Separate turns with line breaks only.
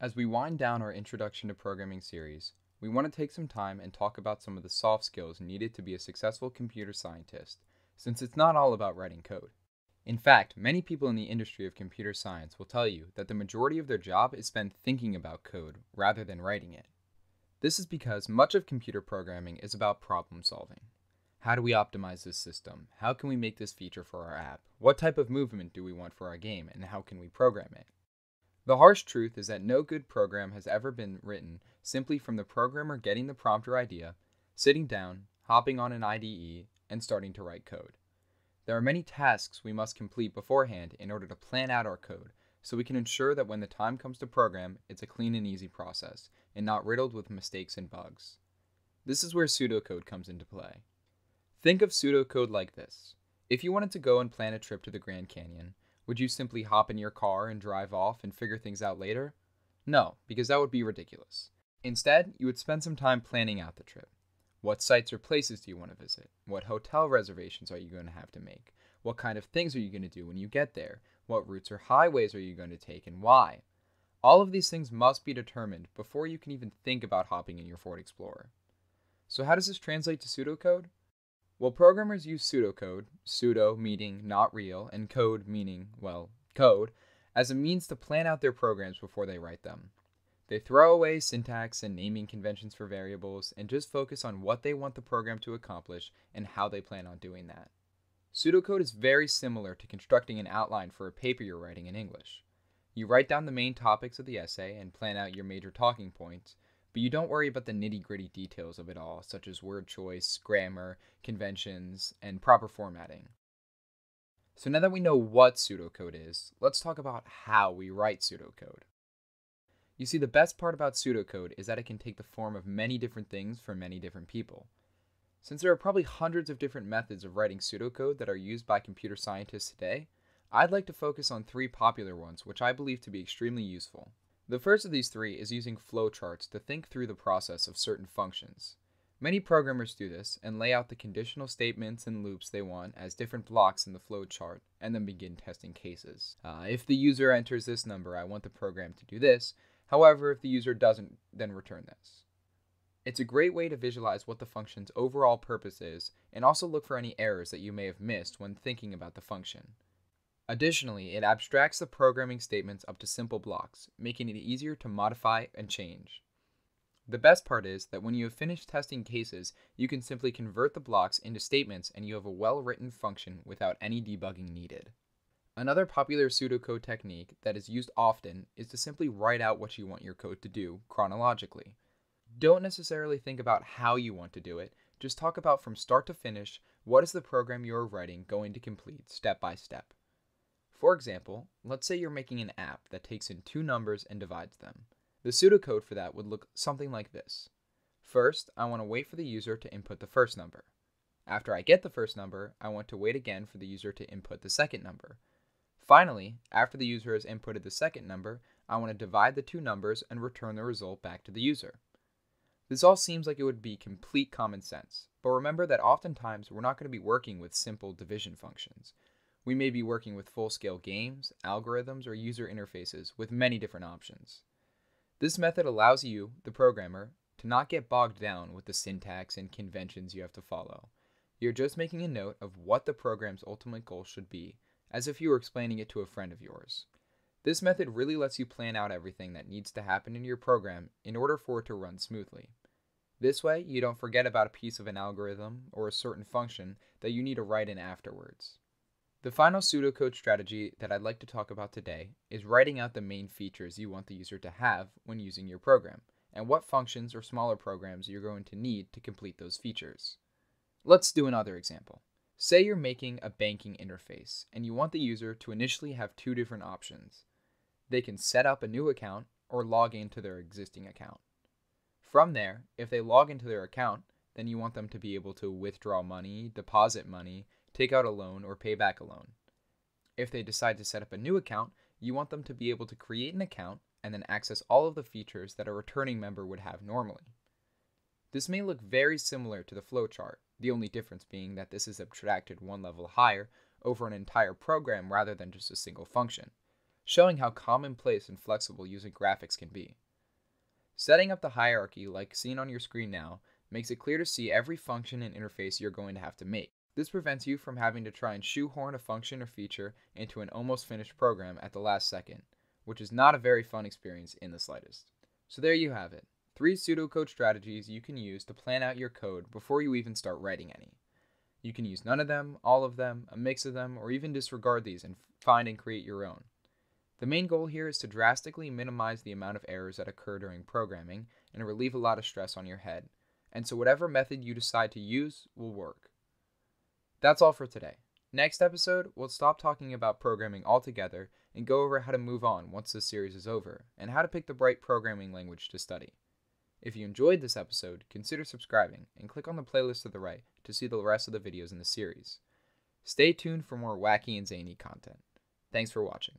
As we wind down our Introduction to Programming series, we want to take some time and talk about some of the soft skills needed to be a successful computer scientist, since it's not all about writing code. In fact, many people in the industry of computer science will tell you that the majority of their job is spent thinking about code rather than writing it. This is because much of computer programming is about problem solving. How do we optimize this system? How can we make this feature for our app? What type of movement do we want for our game, and how can we program it? The harsh truth is that no good program has ever been written simply from the programmer getting the prompt or idea, sitting down, hopping on an IDE, and starting to write code. There are many tasks we must complete beforehand in order to plan out our code, so we can ensure that when the time comes to program, it's a clean and easy process, and not riddled with mistakes and bugs. This is where pseudocode comes into play. Think of pseudocode like this. If you wanted to go and plan a trip to the Grand Canyon, would you simply hop in your car and drive off and figure things out later? No, because that would be ridiculous. Instead, you would spend some time planning out the trip. What sites or places do you want to visit? What hotel reservations are you going to have to make? What kind of things are you going to do when you get there? What routes or highways are you going to take and why? All of these things must be determined before you can even think about hopping in your Ford Explorer. So, how does this translate to pseudocode? Well, programmers use pseudocode, pseudo meaning not real, and code meaning, well, code, as a means to plan out their programs before they write them. They throw away syntax and naming conventions for variables and just focus on what they want the program to accomplish and how they plan on doing that. Pseudocode is very similar to constructing an outline for a paper you're writing in English. You write down the main topics of the essay and plan out your major talking points, but you don't worry about the nitty gritty details of it all, such as word choice, grammar, conventions, and proper formatting. So now that we know what pseudocode is, let's talk about how we write pseudocode. You see, the best part about pseudocode is that it can take the form of many different things for many different people. Since there are probably hundreds of different methods of writing pseudocode that are used by computer scientists today, I'd like to focus on three popular ones which I believe to be extremely useful. The first of these three is using flowcharts to think through the process of certain functions. Many programmers do this and lay out the conditional statements and loops they want as different blocks in the flowchart and then begin testing cases. Uh, if the user enters this number, I want the program to do this. However, if the user doesn't, then return this. It's a great way to visualize what the function's overall purpose is and also look for any errors that you may have missed when thinking about the function. Additionally, it abstracts the programming statements up to simple blocks, making it easier to modify and change. The best part is that when you have finished testing cases, you can simply convert the blocks into statements and you have a well written function without any debugging needed. Another popular pseudocode technique that is used often is to simply write out what you want your code to do chronologically. Don't necessarily think about how you want to do it, just talk about from start to finish what is the program you are writing going to complete step by step. For example, let's say you're making an app that takes in two numbers and divides them. The pseudocode for that would look something like this. First, I want to wait for the user to input the first number. After I get the first number, I want to wait again for the user to input the second number. Finally, after the user has inputted the second number, I want to divide the two numbers and return the result back to the user. This all seems like it would be complete common sense, but remember that oftentimes we're not going to be working with simple division functions. We may be working with full scale games, algorithms, or user interfaces with many different options. This method allows you, the programmer, to not get bogged down with the syntax and conventions you have to follow. You're just making a note of what the program's ultimate goal should be, as if you were explaining it to a friend of yours. This method really lets you plan out everything that needs to happen in your program in order for it to run smoothly. This way, you don't forget about a piece of an algorithm or a certain function that you need to write in afterwards. The final pseudocode strategy that I'd like to talk about today is writing out the main features you want the user to have when using your program, and what functions or smaller programs you're going to need to complete those features. Let's do another example. Say you're making a banking interface, and you want the user to initially have two different options. They can set up a new account or log into their existing account. From there, if they log into their account, then you want them to be able to withdraw money, deposit money, take out a loan, or pay back a loan. If they decide to set up a new account, you want them to be able to create an account and then access all of the features that a returning member would have normally. This may look very similar to the flowchart, the only difference being that this is abstracted one level higher over an entire program rather than just a single function. showing how commonplace and flexible using graphics can be. Setting up the hierarchy like seen on your screen now makes it clear to see every function and interface you're going to have to make. This prevents you from having to try and shoehorn a function or feature into an almost finished program at the last second, which is not a very fun experience in the slightest. So there you have it. Three pseudocode strategies you can use to plan out your code before you even start writing any. You can use none of them, all of them, a mix of them, or even disregard these and find and create your own. The main goal here is to drastically minimize the amount of errors that occur during programming and relieve a lot of stress on your head, and so whatever method you decide to use will work. That's all for today. Next episode, we'll stop talking about programming altogether and go over how to move on once this series is over, and how to pick the right programming language to study. If you enjoyed this episode, consider subscribing and click on the playlist to the right to see the rest of the videos in the series. Stay tuned for more wacky and zany content. Thanks for watching.